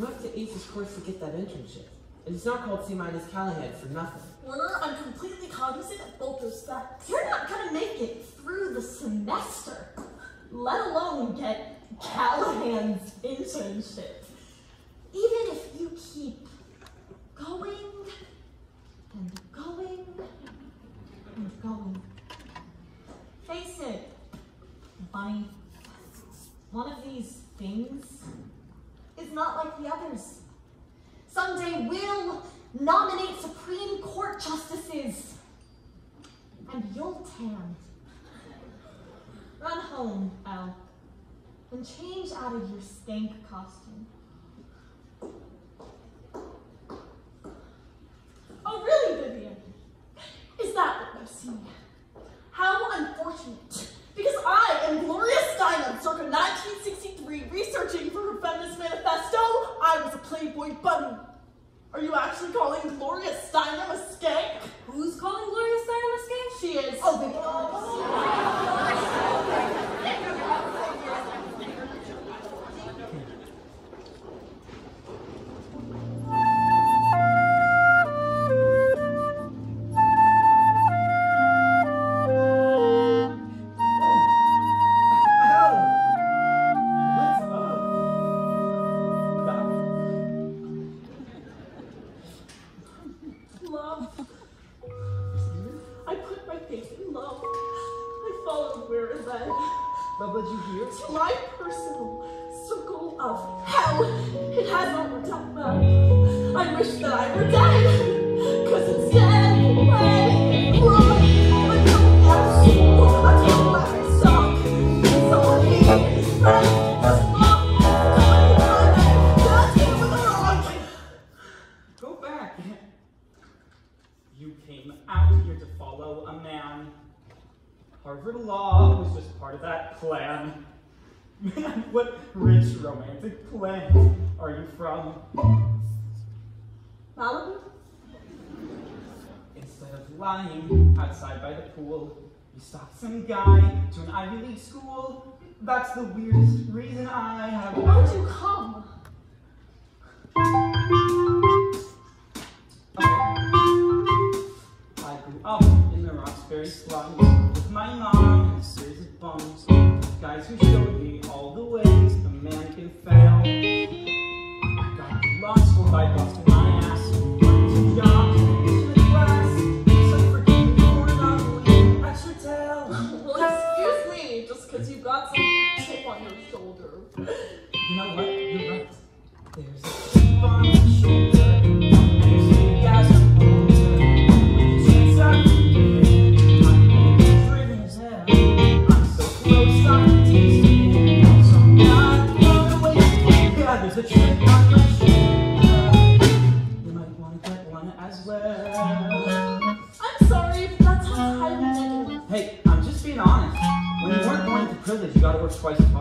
You went to Ace's course to get that internship. And it's not called C minus Callahan for nothing. Warner, I'm completely cognizant of both those facts. You're not gonna make it through the semester, let alone get Callahan's internship. Even if you keep going and going and going. Face it, Bunny, one of these things is not like the others. Someday we'll nominate Supreme Court justices. And you'll tan. Run home, Al, and change out of your stank costume. Followed where it led. But led you here? To my personal circle of hell. It has out well. I wish that I were dead. Cause instead, I run until I'm so until I suck. So I hate friends. Just love. Just give it wrong. Go back. You came out here to follow a man. Harvard Law was just part of that plan. Man, what rich romantic planet are you from? Malibu? Instead of lying outside by the pool, you stopped some guy to an Ivy League school. That's the weirdest reason I have. Why would you come? I grew up in very slums with my mom and a series of bums. Guys who showed me all the ways a man can fail. I got through law school by it. Yeah, there's a chip on my shoulder. You might want to get one as well. I'm sorry, but that sounds highly negative. Hey, I'm just being honest. When you weren't born into privilege, you gotta work twice as hard.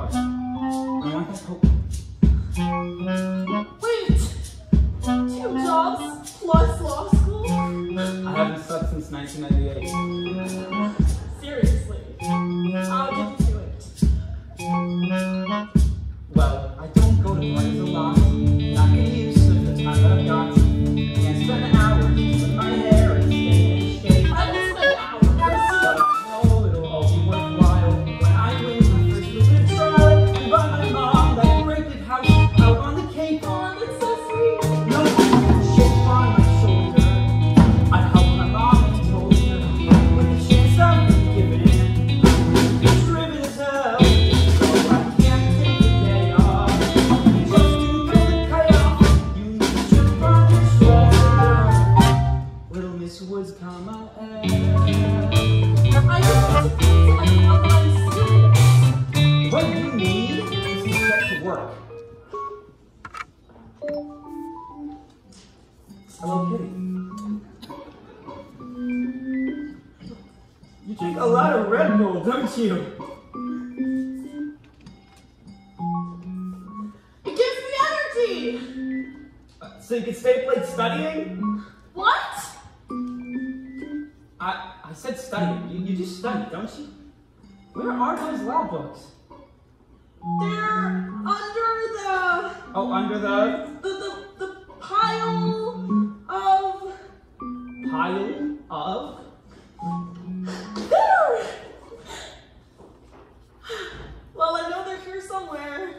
Work. Hello, Kitty. You drink a lot of Red Bull, don't you? It gives me energy. Uh, So you can stay up late studying? What? I I said study. You, you do study, don't you? Where are those lab books? They're under the... Oh, under the... The, the, the pile of... Pile of? There! well, I know they're here somewhere.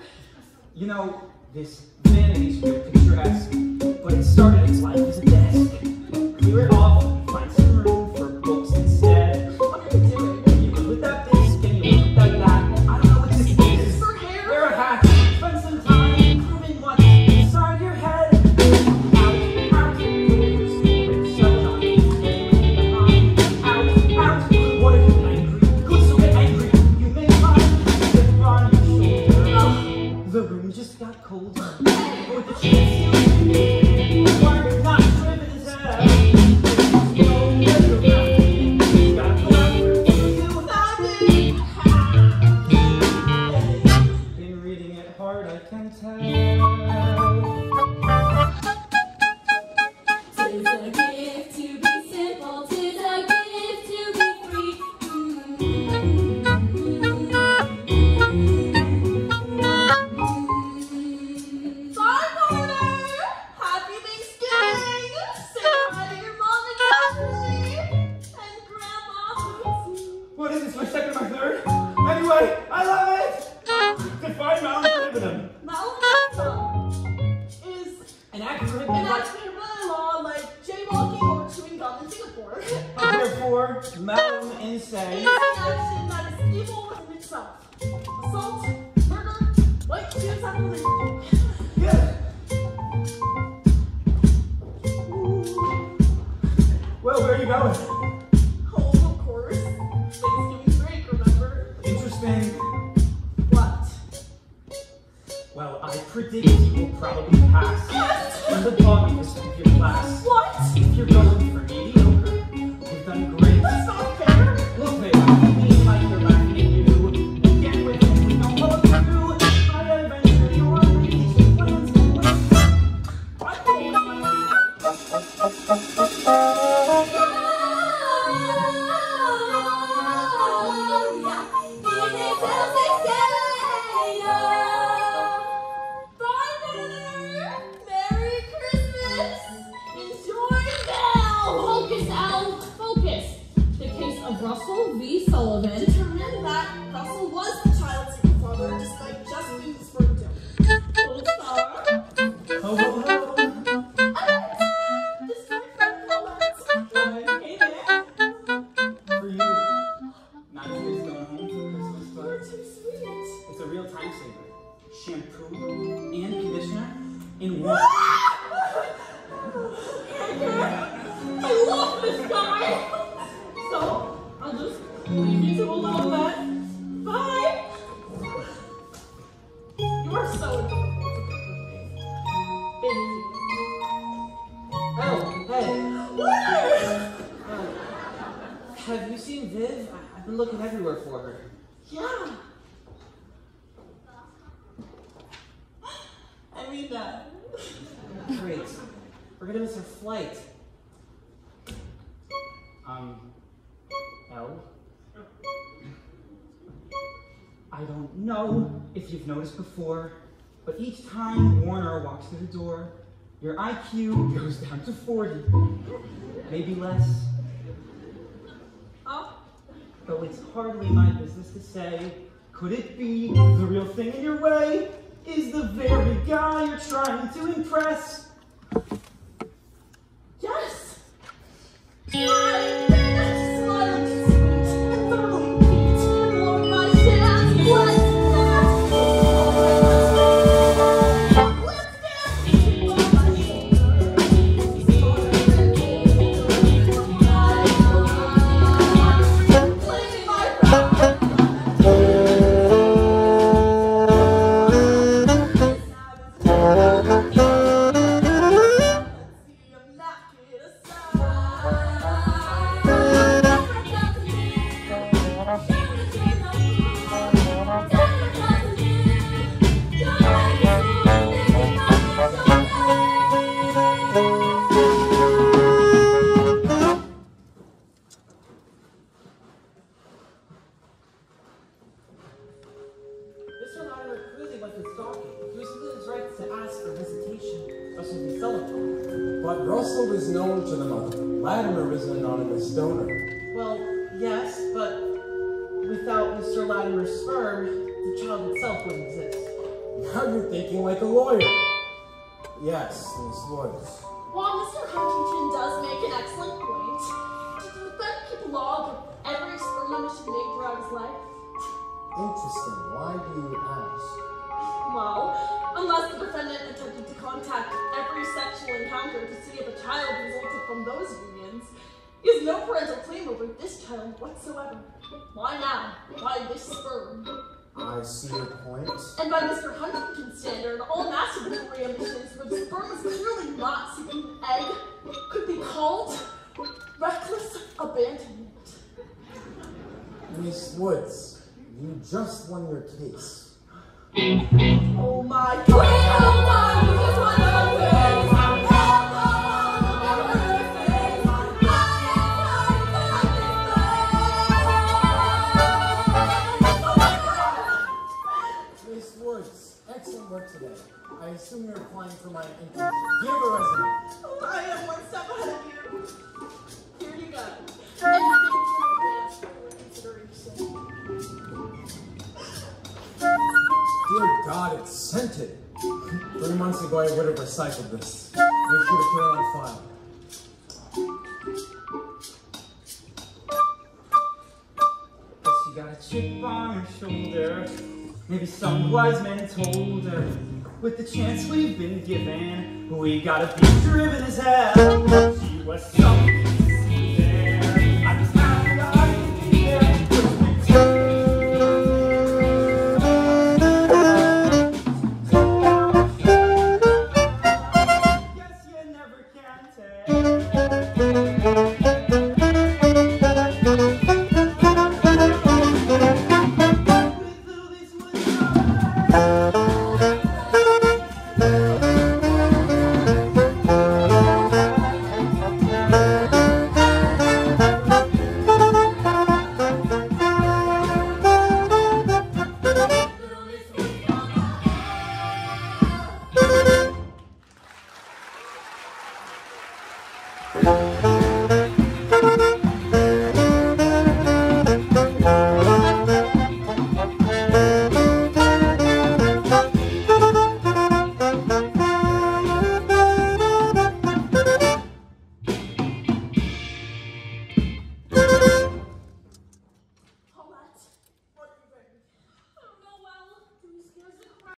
You know, this vanity's ripped And that's made by law like jaywalking or chewing gum in Singapore. Therefore, Madam Insane. Insane action that is evil within itself. Assault, murder, white. Good. Well, where are you going? Home, of course. Thanksgiving break, remember? Interesting. What? Well, I predict you will probably pass. Quando come, você viu mais. Great. We're gonna miss our flight. Um, Elle? I don't know if you've noticed before, but each time Warner walks through the door, your IQ goes down to 40, maybe less. Oh. Though it's hardly my business to say, could it be the real thing in your way? is the very guy you're trying to impress. Yes! yes. Without Mr. Latimer's sperm, the child itself wouldn't exist. Now you're thinking like a lawyer. Yes, Miss lawyers. While Mr. Huntington does make an excellent point, did the defendant keep a log of every experimentation made throughout his life? Interesting. Why do you ask? Well, unless the defendant attempted to contact every sexual encounter to see if a child resulted from those unions, he has no parental claim over this child whatsoever. Why now? Why this sperm? I see your point. And by Mr. Huntington's standard, all masturbatory emissions where the sperm is clearly not seeking an egg could be called reckless abandonment. Miss Woods, you just won your case. Oh my I assume you're applying for my internship. Give a resume. Oh, I am one step ahead of you. Here you go. Anything to advance for consideration. Dear God, it's scented. Three months ago, I would have recycled this. Make sure to put it on file. Guess she got a chip on her shoulder. Maybe some wise man told her. With the chance we've been given, we gotta be driven as hell. She was some